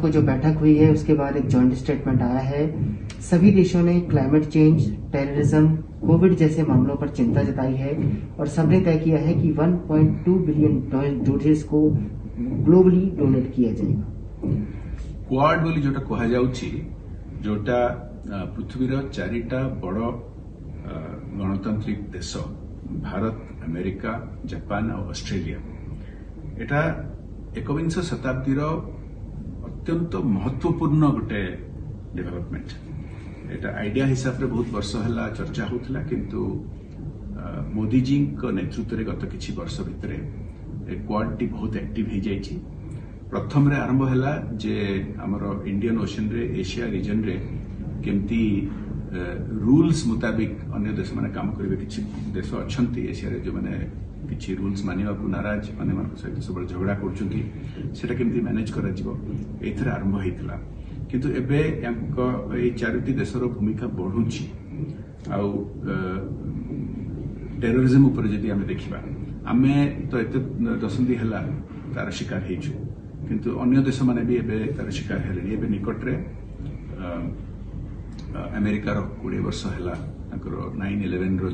को जो बैठक हुई है उसके बाद एक ज्वाइंट स्टेटमेंट आया है सभी देशों ने क्लाइमेट चेंज टेररिज्म कोविड जैसे मामलों पर चिंता जताई है और सबने तय किया है कि 1.2 बिलियन डोजेस को ଗ୍ଲୋବାଲି ଡୋନେଟ୍ କରାଯାଏ କ୍ୱାଡ ବୋଲି ଯୋଉଟା କୁହାଯାଉଛି ଯୋଉଟା ପୃଥିବୀର ଚାରିଟା ବଡ଼ ଗଣତାନ୍ତ୍ରିକ ଦେଶ ଭାରତ ଆମେରିକା ଜାପାନ ଆଉ ଅଷ୍ଟ୍ରେଲିଆ ଏଟା ଏକବିଂଶ ଶତାବ୍ଦୀର ଅତ୍ୟନ୍ତ ମହତ୍ୱପୂର୍ଣ୍ଣ ଗୋଟେ ଡେଭଲପମେଣ୍ଟ ଏଇଟା ଆଇଡିଆ ହିସାବରେ ବହୁତ ବର୍ଷ ହେଲା ଚର୍ଚ୍ଚା ହେଉଥିଲା କିନ୍ତୁ ମୋଦିଜୀଙ୍କ ନେତୃତ୍ୱରେ ଗତ କିଛି ବର୍ଷ ଭିତରେ ଏ କ୍ୱାଡ଼ଟି ବହୁତ ଆକ୍ଟିଭ ହୋଇଯାଇଛି ପ୍ରଥମରେ ଆରମ୍ଭ ହେଲା ଯେ ଆମର ଇଣ୍ଡିଆନ୍ ଓସେନରେ ଏସିଆ ରିଜନରେ କେମିତି ରୁଲ୍ସ ମୁତାବିକ ଅନ୍ୟ ଦେଶମାନେ କାମ କରିବେ କିଛି ଦେଶ ଅଛନ୍ତି ଏସିଆରେ ଯେଉଁମାନେ କିଛି ରୁଲ୍ସ ମାନିବାକୁ ନାରାଜ ଅନ୍ୟମାନଙ୍କ ସହିତ ସବୁବେଳେ ଝଗଡ଼ା କରୁଛନ୍ତି ସେଟା କେମିତି ମ୍ୟାନେଜ୍ କରାଯିବ ଏଇଥିରେ ଆରମ୍ଭ ହେଇଥିଲା କିନ୍ତୁ ଏବେ ୟାଙ୍କ ଏଇ ଚାରୋଟି ଦେଶର ଭୂମିକା ବଢ଼ୁଛି ଆଉ ଟେରୋରିଜିମ୍ ଉପରେ ଯଦି ଆମେ ଦେଖିବା ଆମେ ତ ଏତେ ଦଶନ୍ଧି ହେଲା ତାର ଶିକାର ହେଇଛୁ କିନ୍ତୁ ଅନ୍ୟ ଦେଶମାନେ ବି ଏବେ ତାର ଶିକାର ହେଲେଣି ଏବେ ନିକଟରେ अमेरिकार कोड़े वर्ष है नाइन इलेवेन रो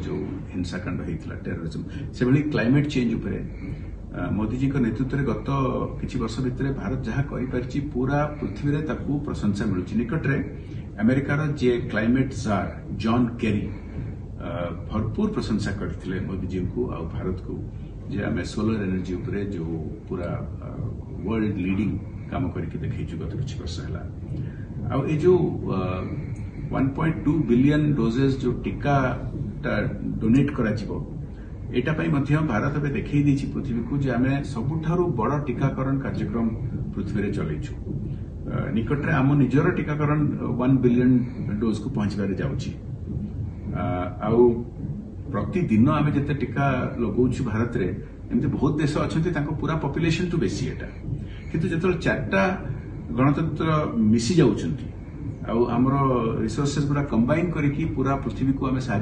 हिंसाकांड होता टेररिज्म से भाई क्लैमेट चेंज उ मोदीजी नेतृत्व में गत किसी वर्ष भितर भारत जहां कर पूरा पृथ्वी से प्रशंसा मिल्च निकट में आमेरिकार जे क्लैमेट सार जन केरी भरपूर प्रशंसा करते मोदीजी को आ भारत को जे आम सोलर एनर्जी जो पूरा वर्ल्ड लीडिंग କାମ କରିକି ଦେଖେଇଛୁ ଗତ କିଛି ବର୍ଷ ହେଲା ଆଉ ଏ ଯେଉଁ one point two billion doses ଯେଉଁ ଟିକାଟା ଡୋନେଟ୍ କରାଯିବ ଏଇଟା ପାଇଁ ମଧ୍ୟ ଭାରତ ଏବେ ଦେଖେଇ ଦେଇଛି ପୃଥିବୀକୁ ଯେ ଆମେ ସବୁଠାରୁ ବଡ଼ ଟିକାକରଣ କାର୍ଯ୍ୟକ୍ରମ ପୃଥିବୀରେ ଚଲେଇଛୁ ନିକଟରେ ଆମ ନିଜର ଟିକାକରଣ ୱାନ୍ ବିଲିୟନ୍ ଡୋଜ୍କୁ ପହଞ୍ଚିବାରେ ଯାଉଛି ଆଉ ପ୍ରତିଦିନ ଆମେ ଯେତେ ଟିକା ଲଗାଉଛୁ ଭାରତରେ ଏମିତି ବହୁତ ଦେଶ ଅଛନ୍ତି ତାଙ୍କ ପୁରା ପପୁଲେସନ୍ଠୁ ବେଶୀ ଏଇଟା किंतु जो चार्टा गणतंत्र मिसी जामर रिसोर्सेस गुरा कंबाइन करी पृथ्वी को आम साइ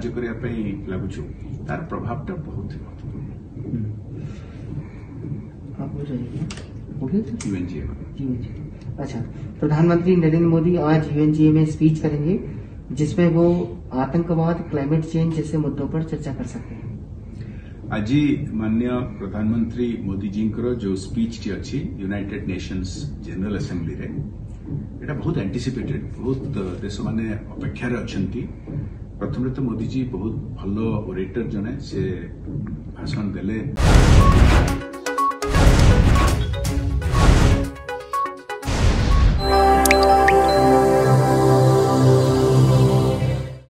लगुच तार प्रभाव तो बहुत अच्छा प्रधानमंत्री नरेंद्र मोदी आज यूएनजीए में स्पीच करेंगे जिसमें वो आतंकवाद क्लाइमेट चेंज जैसे मुद्दों पर चर्चा कर सकते हैं आज मान्य प्रधानमंत्री मोदी जी जो स्पीच टी अच्छी यूनाइटेड नेशंस जनरल असेंबली रे एटा बहुत एंटीसीपेटेड बहुत देश माने अपेक्षा रे अछंती प्रथम रे तो मोदी जी बहुत भलो ओरेटर जने से भाषण देले